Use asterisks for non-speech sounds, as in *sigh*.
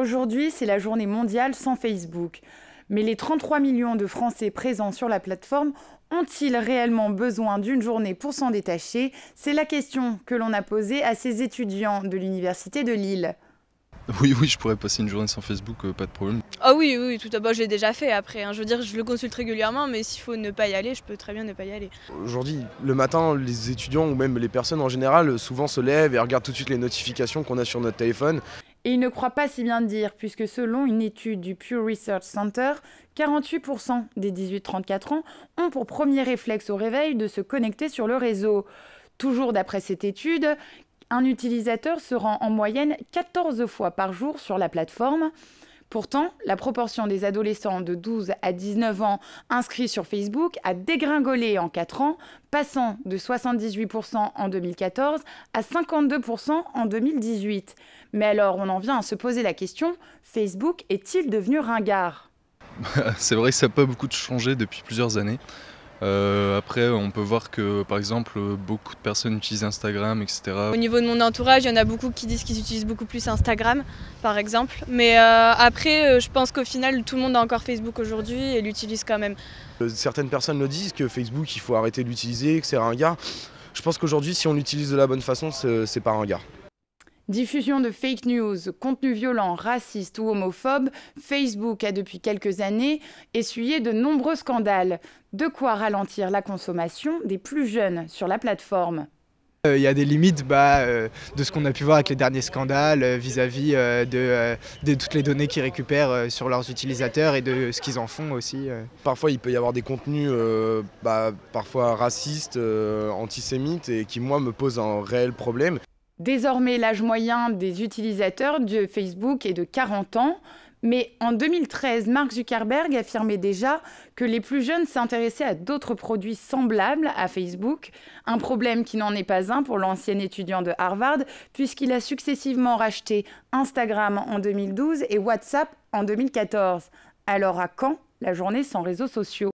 Aujourd'hui, c'est la journée mondiale sans Facebook. Mais les 33 millions de Français présents sur la plateforme ont-ils réellement besoin d'une journée pour s'en détacher? C'est la question que l'on a posée à ces étudiants de l'Université de Lille. Oui, oui, je pourrais passer une journée sans Facebook, euh, pas de problème. Ah oui, oui, tout d'abord, je l'ai déjà fait après. hein. Je veux dire, je le consulte régulièrement, mais s'il faut ne pas y aller, je peux très bien ne pas y aller. Aujourd'hui, le matin, les étudiants ou même les personnes en général souvent se lèvent et regardent tout de suite les notifications qu'on a sur notre téléphone. Et il ne croit pas si bien dire, puisque selon une étude du Pew Research Center, 48% des 18-34 ans ont pour premier réflexe au réveil de se connecter sur le réseau. Toujours d'après cette étude, un utilisateur se rend en moyenne 14 fois par jour sur la plateforme. Pourtant, la proportion des adolescents de 12 à 19 ans inscrits sur Facebook a dégringolé en 4 ans, passant de 78% en 2014 à 52% en 2018. Mais alors, on en vient à se poser la question, Facebook est-il devenu ringard? *laughs* C'est vrai que ça n'a pas beaucoup changé depuis plusieurs années. Euh, après, on peut voir que, par exemple, beaucoup de personnes utilisent Instagram, etc. Au niveau de mon entourage, il y en a beaucoup qui disent qu'ils utilisent beaucoup plus Instagram, par exemple. Mais euh, après, euh, je pense qu'au final, tout le monde a encore Facebook aujourd'hui et l'utilise quand même. Certaines personnes le disent que Facebook, il faut arrêter de l'utiliser, que c'est ringard. Je pense qu'aujourd'hui, si on l'utilise de la bonne façon, c'est c'est pas ringard. Diffusion de fake news, contenu violent, raciste ou homophobe, Facebook a depuis quelques années essuyé de nombreux scandales. De quoi ralentir la consommation des plus jeunes sur la plateforme. Euh, Il y a des limites bah, euh, de ce qu'on a pu voir avec les derniers scandales euh, vis-à-vis euh, de, euh, de toutes les données qu'ils récupèrent euh, sur leurs utilisateurs et de ce qu'ils en font aussi. euh. Parfois, il peut y avoir des contenus euh, bah, parfois racistes, euh, antisémites et qui, moi, me posent un réel problème. Désormais, l'âge moyen des utilisateurs de Facebook est de 40 ans. Mais en 2013, Mark Zuckerberg affirmait déjà que les plus jeunes s'intéressaient à d'autres produits semblables à Facebook, un problème qui n'en est pas un pour l'ancien étudiant de Harvard, puisqu'il a successivement racheté Instagram en 2012 et WhatsApp en 2014. Alors à quand la journée sans réseaux sociaux?